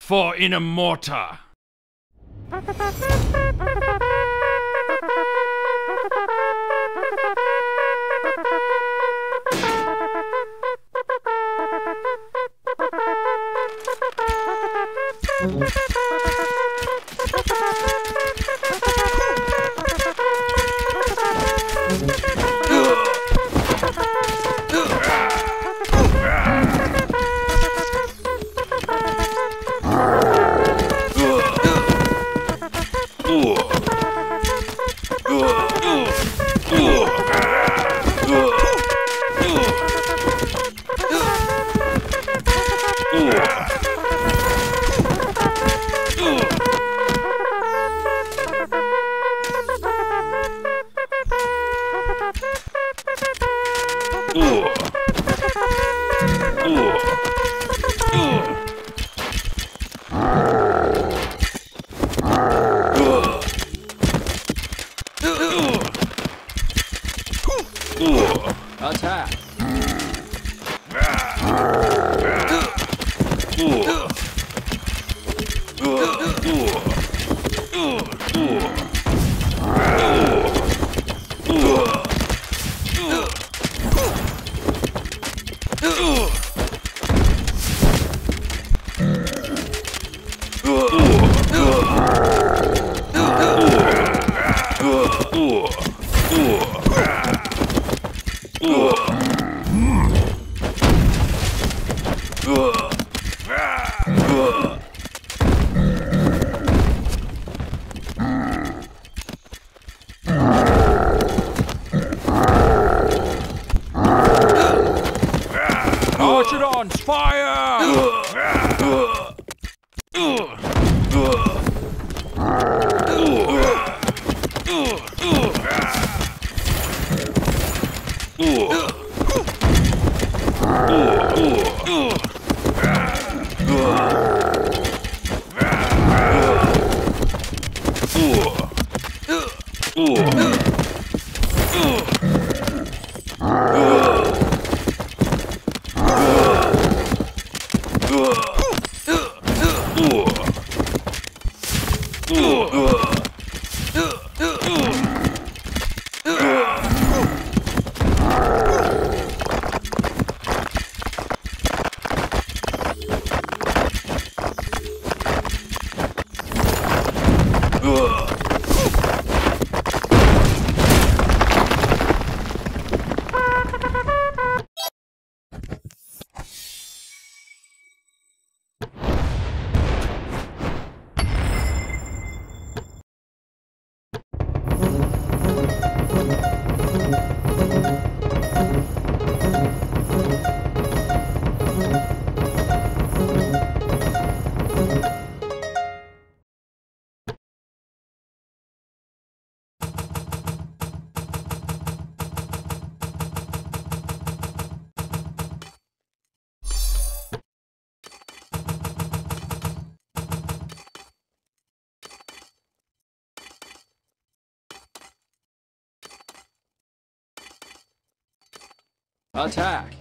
For in a mortar. Attack! Arch it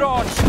on! Fire!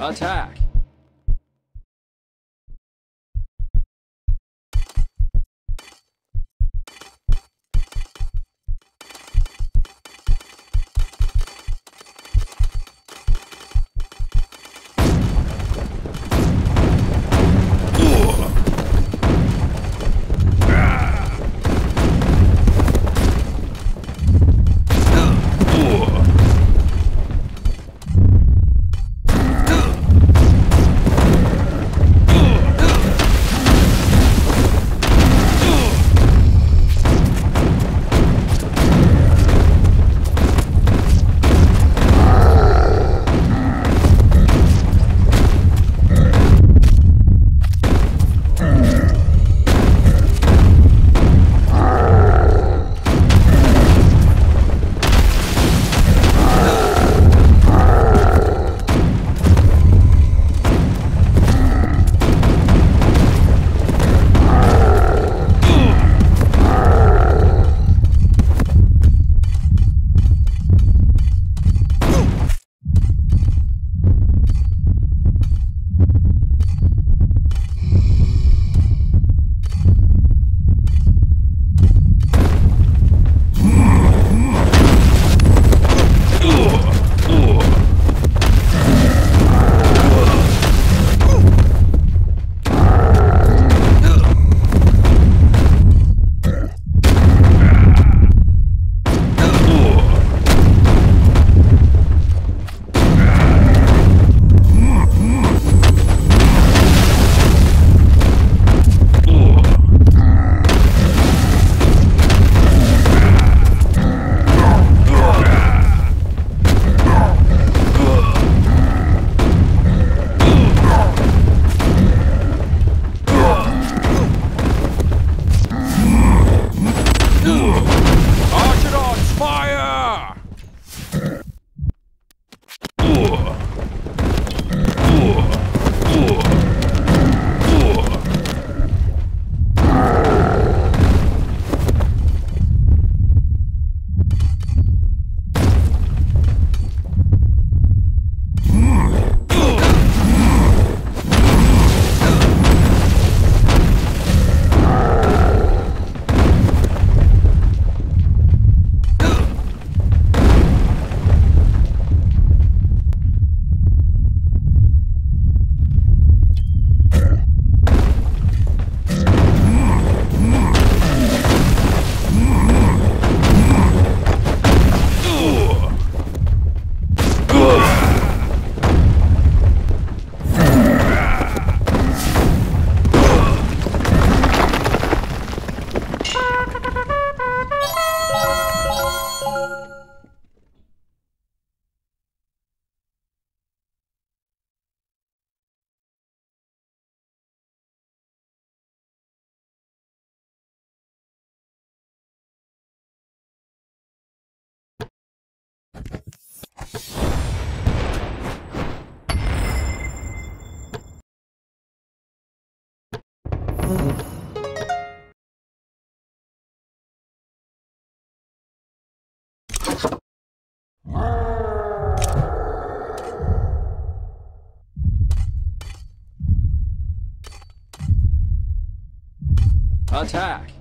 Attack! Attack!